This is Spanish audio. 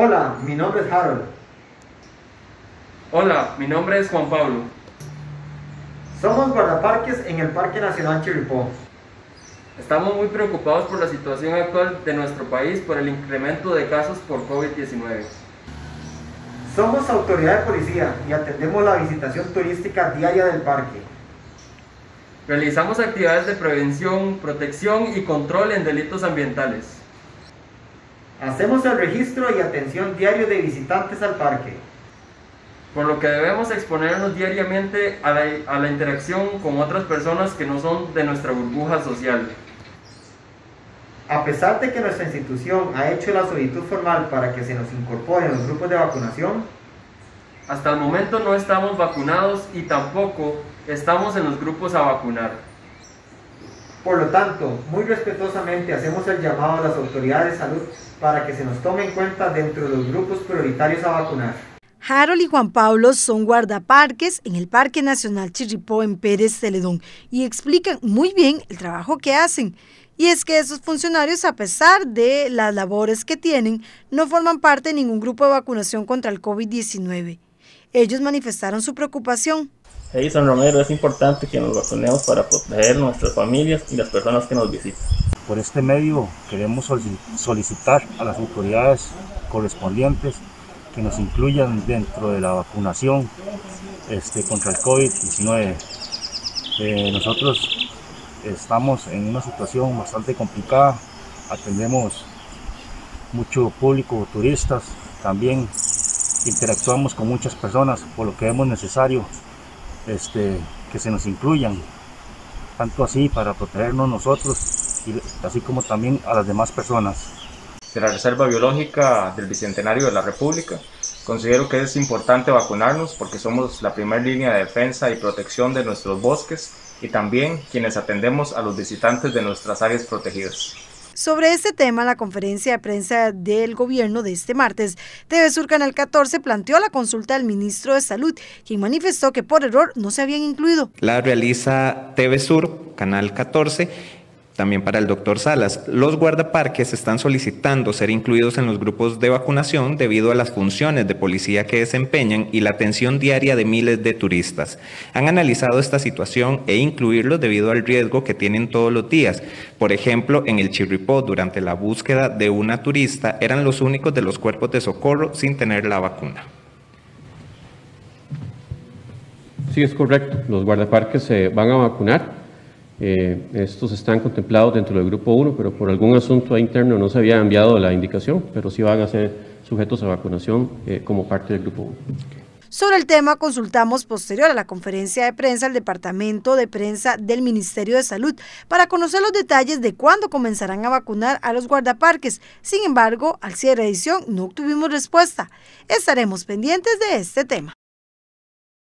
Hola, mi nombre es Harold. Hola, mi nombre es Juan Pablo. Somos guardaparques en el Parque Nacional Chirripó. Estamos muy preocupados por la situación actual de nuestro país por el incremento de casos por COVID-19. Somos autoridad de policía y atendemos la visitación turística diaria del parque. Realizamos actividades de prevención, protección y control en delitos ambientales. Hacemos el registro y atención diario de visitantes al parque. Por lo que debemos exponernos diariamente a la, a la interacción con otras personas que no son de nuestra burbuja social. A pesar de que nuestra institución ha hecho la solicitud formal para que se nos incorporen los grupos de vacunación, hasta el momento no estamos vacunados y tampoco estamos en los grupos a vacunar. Por lo tanto, muy respetuosamente hacemos el llamado a las autoridades de salud para que se nos tome en cuenta dentro de los grupos prioritarios a vacunar. Harold y Juan Pablo son guardaparques en el Parque Nacional Chirripó en Pérez Celedón y explican muy bien el trabajo que hacen. Y es que esos funcionarios, a pesar de las labores que tienen, no forman parte de ningún grupo de vacunación contra el COVID-19. Ellos manifestaron su preocupación. Edison Romero, es importante que nos vacunemos para proteger nuestras familias y las personas que nos visitan. Por este medio queremos solicitar a las autoridades correspondientes que nos incluyan dentro de la vacunación este, contra el COVID-19. Eh, nosotros estamos en una situación bastante complicada, atendemos mucho público, turistas, también interactuamos con muchas personas, por lo que vemos necesario este, que se nos incluyan, tanto así para protegernos nosotros, y así como también a las demás personas. De la Reserva Biológica del Bicentenario de la República, considero que es importante vacunarnos porque somos la primera línea de defensa y protección de nuestros bosques y también quienes atendemos a los visitantes de nuestras áreas protegidas. Sobre este tema, la conferencia de prensa del gobierno de este martes, TV Sur Canal 14 planteó la consulta del ministro de Salud, quien manifestó que por error no se habían incluido. La realiza TV Sur Canal 14 también para el doctor Salas, los guardaparques están solicitando ser incluidos en los grupos de vacunación debido a las funciones de policía que desempeñan y la atención diaria de miles de turistas. Han analizado esta situación e incluirlos debido al riesgo que tienen todos los días. Por ejemplo, en el Chirripó, durante la búsqueda de una turista, eran los únicos de los cuerpos de socorro sin tener la vacuna. Sí, es correcto. Los guardaparques se van a vacunar eh, estos están contemplados dentro del grupo 1, pero por algún asunto interno no se había enviado la indicación, pero sí van a ser sujetos a vacunación eh, como parte del grupo 1. Sobre el tema consultamos posterior a la conferencia de prensa el Departamento de Prensa del Ministerio de Salud para conocer los detalles de cuándo comenzarán a vacunar a los guardaparques. Sin embargo, al cierre de edición no obtuvimos respuesta. Estaremos pendientes de este tema.